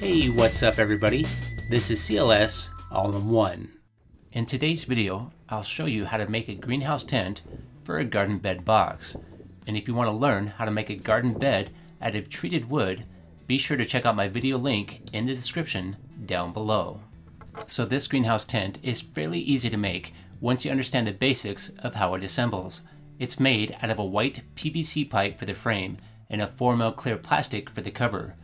Hey, what's up everybody? This is CLS All-in-One. In today's video, I'll show you how to make a greenhouse tent for a garden bed box. And if you want to learn how to make a garden bed out of treated wood, be sure to check out my video link in the description down below. So this greenhouse tent is fairly easy to make once you understand the basics of how it assembles. It's made out of a white PVC pipe for the frame and a 4 mil clear plastic for the cover.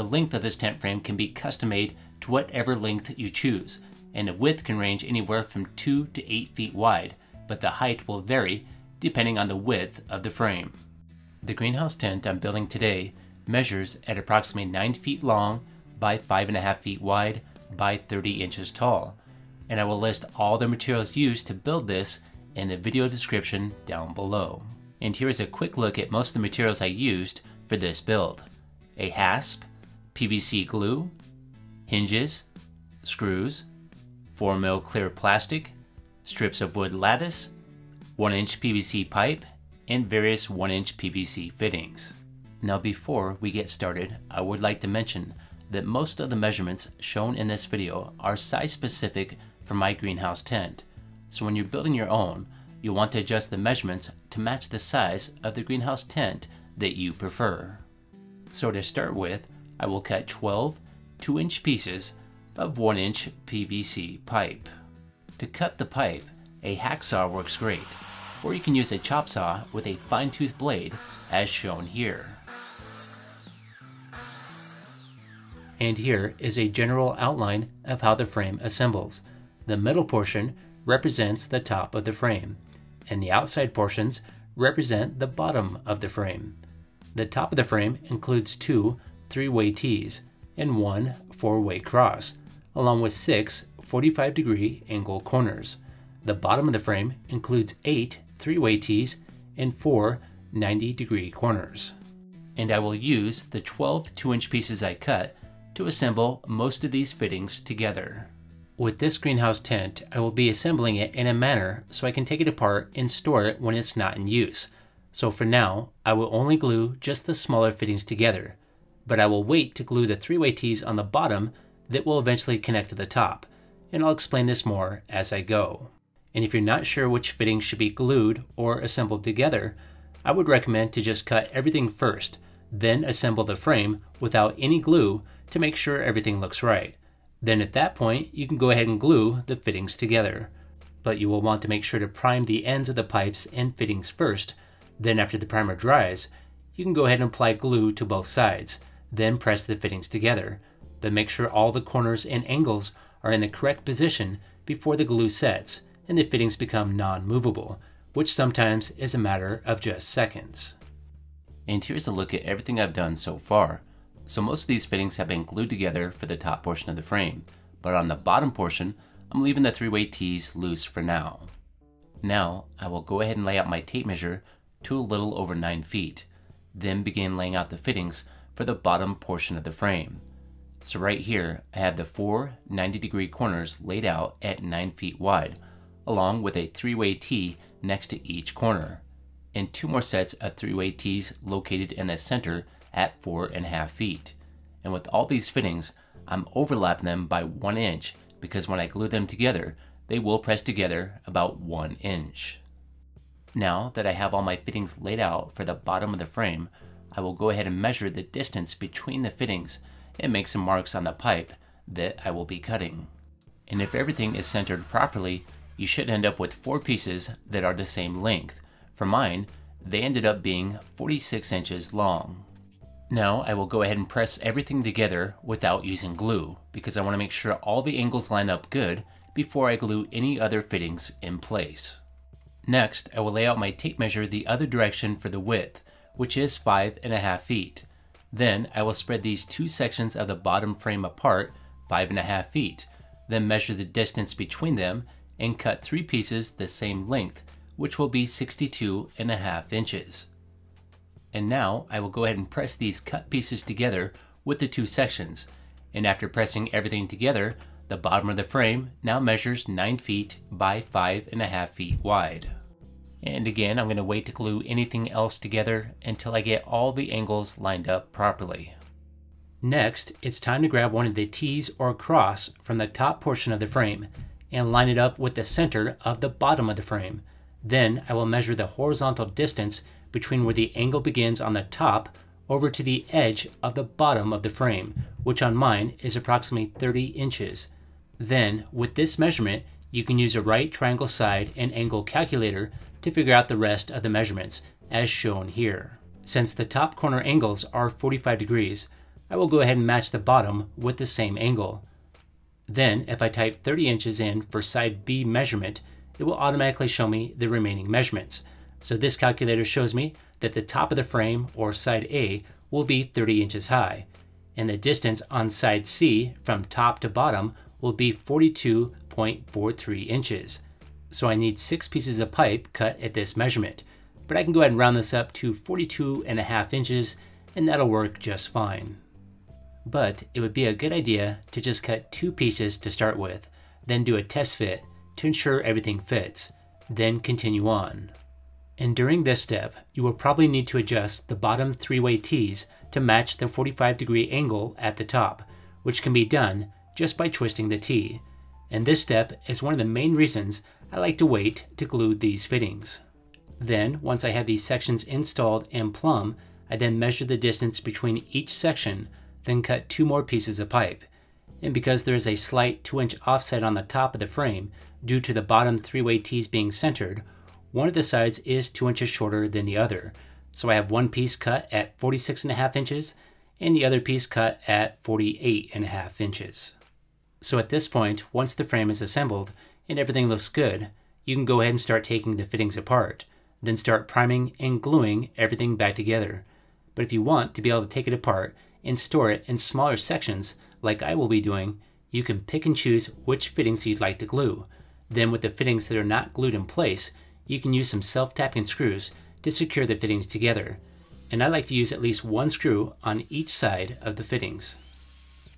The length of this tent frame can be custom made to whatever length you choose, and the width can range anywhere from 2 to 8 feet wide, but the height will vary depending on the width of the frame. The greenhouse tent I'm building today measures at approximately 9 feet long by 5.5 feet wide by 30 inches tall, and I will list all the materials used to build this in the video description down below. And here is a quick look at most of the materials I used for this build. A hasp, PVC glue, hinges, screws, 4 mil clear plastic, strips of wood lattice, 1 inch PVC pipe, and various 1 inch PVC fittings. Now before we get started, I would like to mention that most of the measurements shown in this video are size specific for my greenhouse tent. So when you're building your own, you'll want to adjust the measurements to match the size of the greenhouse tent that you prefer. So to start with, I will cut 12 2 inch pieces of 1 inch PVC pipe. To cut the pipe, a hacksaw works great, or you can use a chop saw with a fine tooth blade as shown here. And here is a general outline of how the frame assembles. The middle portion represents the top of the frame, and the outside portions represent the bottom of the frame. The top of the frame includes two three-way tees and one four-way cross, along with six 45 degree angle corners. The bottom of the frame includes eight three-way tees and four 90 degree corners. And I will use the 12 2-inch pieces I cut to assemble most of these fittings together. With this greenhouse tent, I will be assembling it in a manner so I can take it apart and store it when it's not in use. So for now, I will only glue just the smaller fittings together, but I will wait to glue the three-way tees on the bottom that will eventually connect to the top, and I'll explain this more as I go. And if you're not sure which fittings should be glued or assembled together, I would recommend to just cut everything first, then assemble the frame without any glue to make sure everything looks right. Then at that point, you can go ahead and glue the fittings together. But you will want to make sure to prime the ends of the pipes and fittings first. Then after the primer dries, you can go ahead and apply glue to both sides. Then press the fittings together. But make sure all the corners and angles are in the correct position before the glue sets and the fittings become non-movable, which sometimes is a matter of just seconds. And here's a look at everything I've done so far. So most of these fittings have been glued together for the top portion of the frame, but on the bottom portion, I'm leaving the three-way tees loose for now. Now, I will go ahead and lay out my tape measure to a little over 9 feet, then begin laying out the fittings for the bottom portion of the frame. So right here, I have the four 90 degree corners laid out at 9 feet wide, along with a three-way T next to each corner, and two more sets of three-way Ts located in the center at four and a half feet. And with all these fittings, I'm overlapping them by one inch because when I glue them together, they will press together about one inch. Now that I have all my fittings laid out for the bottom of the frame, I will go ahead and measure the distance between the fittings and make some marks on the pipe that I will be cutting. And if everything is centered properly, you should end up with four pieces that are the same length. For mine, they ended up being 46 inches long. Now I will go ahead and press everything together without using glue because I want to make sure all the angles line up good before I glue any other fittings in place. Next, I will lay out my tape measure the other direction for the width, which is five and a half feet. Then I will spread these two sections of the bottom frame apart five and a half feet, then measure the distance between them and cut three pieces the same length, which will be 62 and a half inches. And now I will go ahead and press these cut pieces together with the two sections. And after pressing everything together, the bottom of the frame now measures 9 feet by 5.5 feet wide. And again, I'm going to wait to glue anything else together until I get all the angles lined up properly. Next, it's time to grab one of the T's or cross from the top portion of the frame and line it up with the center of the bottom of the frame. Then I will measure the horizontal distance between where the angle begins on the top over to the edge of the bottom of the frame, which on mine is approximately 30 inches. Then, with this measurement, you can use a right triangle side and angle calculator to figure out the rest of the measurements, as shown here. Since the top corner angles are 45 degrees, I will go ahead and match the bottom with the same angle. Then, if I type 30 inches in for side B measurement, it will automatically show me the remaining measurements. So this calculator shows me that the top of the frame, or side A, will be 30 inches high, and the distance on side C from top to bottom will be 42.43 inches. So I need six pieces of pipe cut at this measurement, but I can go ahead and round this up to 42 and a half inches, and that'll work just fine but it would be a good idea to just cut two pieces to start with, then do a test fit to ensure everything fits, then continue on. And during this step, you will probably need to adjust the bottom three-way T's to match the 45 degree angle at the top, which can be done just by twisting the T. And this step is one of the main reasons I like to wait to glue these fittings. Then, once I have these sections installed and plumb, I then measure the distance between each section then cut two more pieces of pipe. And because there is a slight 2 inch offset on the top of the frame due to the bottom three-way T's being centered, one of the sides is 2 inches shorter than the other. So I have one piece cut at 46.5 inches and the other piece cut at 48.5 inches. So at this point, once the frame is assembled and everything looks good, you can go ahead and start taking the fittings apart, then start priming and gluing everything back together. But if you want to be able to take it apart and store it in smaller sections like I will be doing, you can pick and choose which fittings you'd like to glue. Then with the fittings that are not glued in place, you can use some self-tapping screws to secure the fittings together. And I like to use at least one screw on each side of the fittings.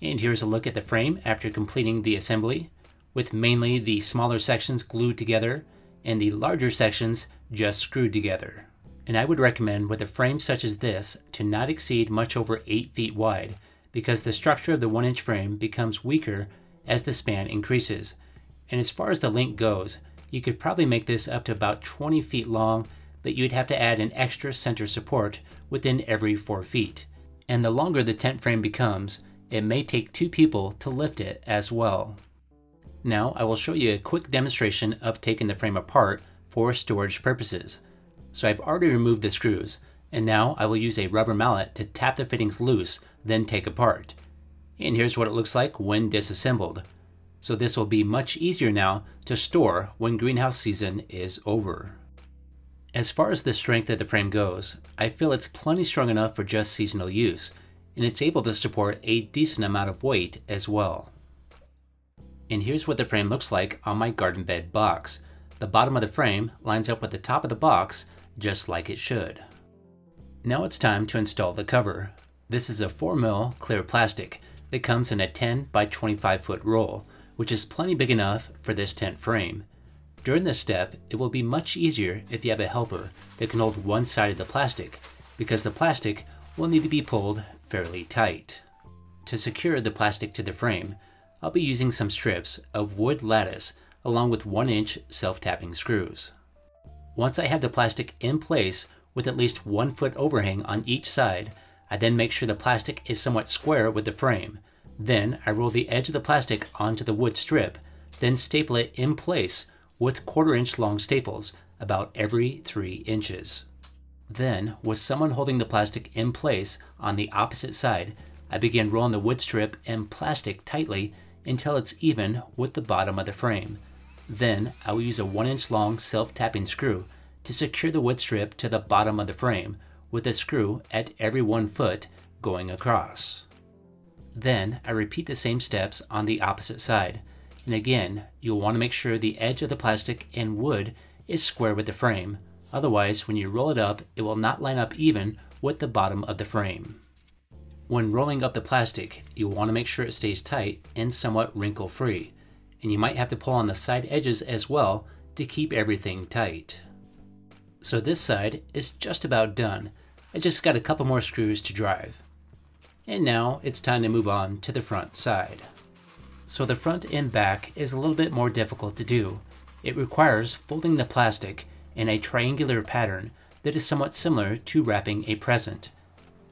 And here's a look at the frame after completing the assembly, with mainly the smaller sections glued together and the larger sections just screwed together and I would recommend with a frame such as this to not exceed much over 8 feet wide because the structure of the 1 inch frame becomes weaker as the span increases. And as far as the length goes, you could probably make this up to about 20 feet long, but you'd have to add an extra center support within every 4 feet. And the longer the tent frame becomes, it may take two people to lift it as well. Now I will show you a quick demonstration of taking the frame apart for storage purposes. So I've already removed the screws, and now I will use a rubber mallet to tap the fittings loose, then take apart. And here's what it looks like when disassembled. So this will be much easier now to store when greenhouse season is over. As far as the strength of the frame goes, I feel it's plenty strong enough for just seasonal use, and it's able to support a decent amount of weight as well. And here's what the frame looks like on my garden bed box. The bottom of the frame lines up with the top of the box just like it should. Now it's time to install the cover. This is a 4 mil clear plastic that comes in a 10 by 25 foot roll, which is plenty big enough for this tent frame. During this step, it will be much easier if you have a helper that can hold one side of the plastic, because the plastic will need to be pulled fairly tight. To secure the plastic to the frame, I'll be using some strips of wood lattice along with 1 inch self-tapping screws. Once I have the plastic in place with at least one foot overhang on each side, I then make sure the plastic is somewhat square with the frame. Then I roll the edge of the plastic onto the wood strip, then staple it in place with quarter inch long staples about every 3 inches. Then, with someone holding the plastic in place on the opposite side, I begin rolling the wood strip and plastic tightly until it's even with the bottom of the frame. Then I will use a 1 inch long self-tapping screw to secure the wood strip to the bottom of the frame with a screw at every one foot going across. Then I repeat the same steps on the opposite side. And again, you'll want to make sure the edge of the plastic and wood is square with the frame. Otherwise, when you roll it up, it will not line up even with the bottom of the frame. When rolling up the plastic, you'll want to make sure it stays tight and somewhat wrinkle free and you might have to pull on the side edges as well to keep everything tight. So this side is just about done. I just got a couple more screws to drive. And now it's time to move on to the front side. So the front and back is a little bit more difficult to do. It requires folding the plastic in a triangular pattern that is somewhat similar to wrapping a present.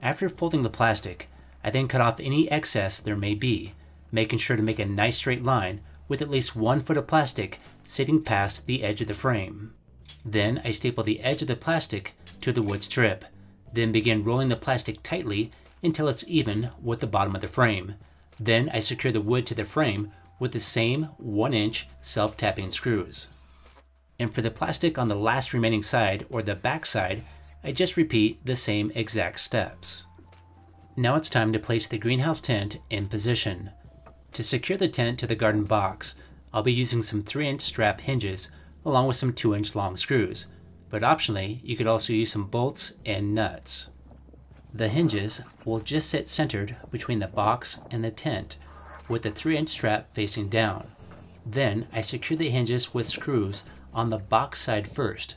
After folding the plastic, I then cut off any excess there may be, making sure to make a nice straight line with at least one foot of plastic sitting past the edge of the frame. Then I staple the edge of the plastic to the wood strip, then begin rolling the plastic tightly until it's even with the bottom of the frame. Then I secure the wood to the frame with the same 1 inch self-tapping screws. And for the plastic on the last remaining side or the back side, I just repeat the same exact steps. Now it's time to place the greenhouse tent in position. To secure the tent to the garden box, I'll be using some 3 inch strap hinges along with some 2 inch long screws, but optionally you could also use some bolts and nuts. The hinges will just sit centered between the box and the tent with the 3 inch strap facing down. Then I secure the hinges with screws on the box side first.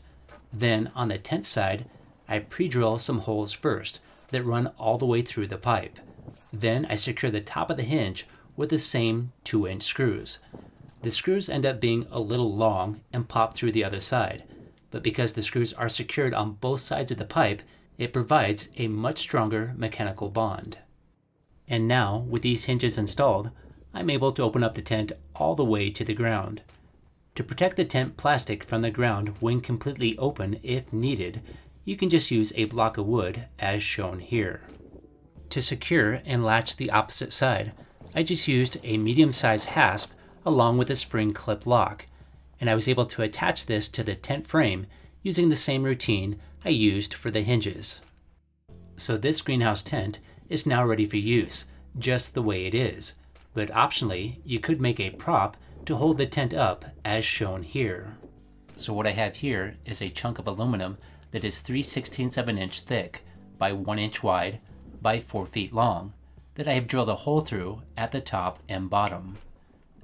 Then on the tent side, I pre-drill some holes first that run all the way through the pipe. Then I secure the top of the hinge with the same 2 inch screws. The screws end up being a little long and pop through the other side, but because the screws are secured on both sides of the pipe, it provides a much stronger mechanical bond. And now, with these hinges installed, I'm able to open up the tent all the way to the ground. To protect the tent plastic from the ground when completely open if needed, you can just use a block of wood as shown here. To secure and latch the opposite side, I just used a medium-sized hasp along with a spring clip lock, and I was able to attach this to the tent frame using the same routine I used for the hinges. So this greenhouse tent is now ready for use, just the way it is, but optionally you could make a prop to hold the tent up as shown here. So what I have here is a chunk of aluminum that is 3 16ths of an inch thick by 1 inch wide by 4 feet long that I have drilled a hole through at the top and bottom.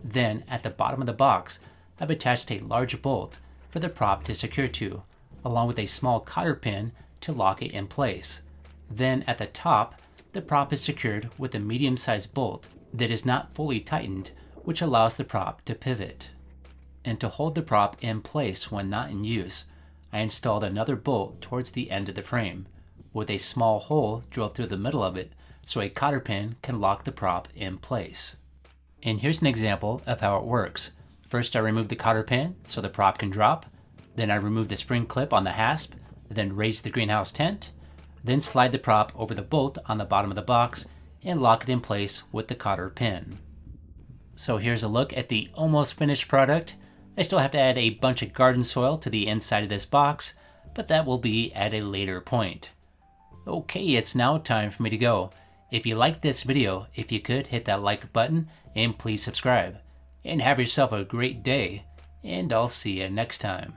Then at the bottom of the box I've attached a large bolt for the prop to secure to along with a small cotter pin to lock it in place. Then at the top, the prop is secured with a medium-sized bolt that is not fully tightened, which allows the prop to pivot. And to hold the prop in place when not in use, I installed another bolt towards the end of the frame, with a small hole drilled through the middle of it so a cotter pin can lock the prop in place. And here's an example of how it works. First I remove the cotter pin so the prop can drop, then I remove the spring clip on the hasp, then raise the greenhouse tent, then slide the prop over the bolt on the bottom of the box and lock it in place with the cotter pin. So here's a look at the almost finished product. I still have to add a bunch of garden soil to the inside of this box, but that will be at a later point. Okay, it's now time for me to go. If you liked this video, if you could hit that like button and please subscribe. And have yourself a great day, and I'll see you next time.